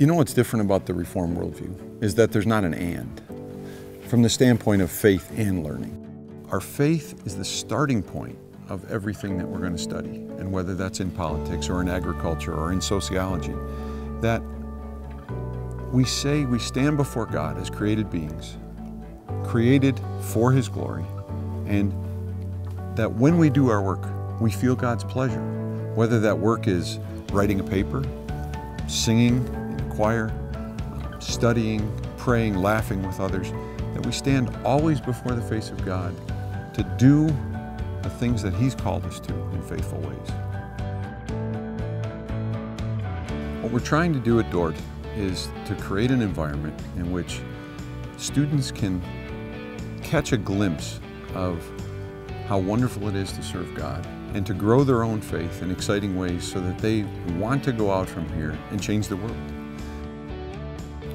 You know what's different about the Reformed worldview is that there's not an and from the standpoint of faith and learning. Our faith is the starting point of everything that we're going to study, and whether that's in politics or in agriculture or in sociology, that we say we stand before God as created beings, created for His glory, and that when we do our work, we feel God's pleasure. Whether that work is writing a paper, singing choir, studying, praying, laughing with others, that we stand always before the face of God to do the things that He's called us to in faithful ways. What we're trying to do at Dordt is to create an environment in which students can catch a glimpse of how wonderful it is to serve God and to grow their own faith in exciting ways so that they want to go out from here and change the world.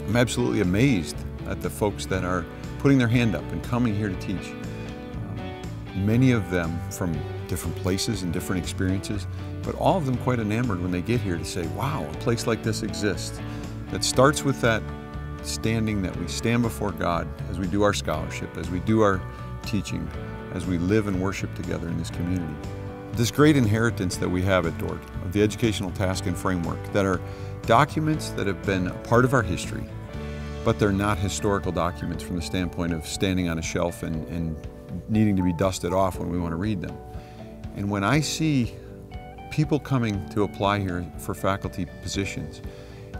I'm absolutely amazed at the folks that are putting their hand up and coming here to teach. Um, many of them from different places and different experiences, but all of them quite enamored when they get here to say, wow, a place like this exists. That starts with that standing that we stand before God as we do our scholarship, as we do our teaching, as we live and worship together in this community. This great inheritance that we have at Dordt of the educational task and framework that are documents that have been a part of our history, but they're not historical documents from the standpoint of standing on a shelf and, and needing to be dusted off when we want to read them. And when I see people coming to apply here for faculty positions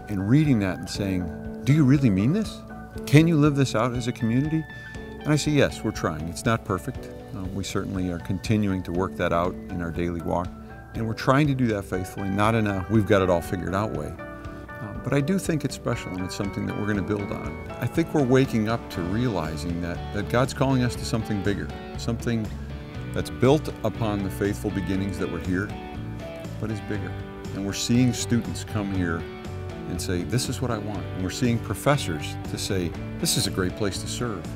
and reading that and saying, do you really mean this? Can you live this out as a community? And I say, yes, we're trying. It's not perfect. Uh, we certainly are continuing to work that out in our daily walk. And we're trying to do that faithfully, not in a we've got it all figured out way. Uh, but I do think it's special and it's something that we're going to build on. I think we're waking up to realizing that, that God's calling us to something bigger, something that's built upon the faithful beginnings that were here, but is bigger. And we're seeing students come here and say, This is what I want. And we're seeing professors to say, This is a great place to serve.